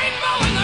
rainbow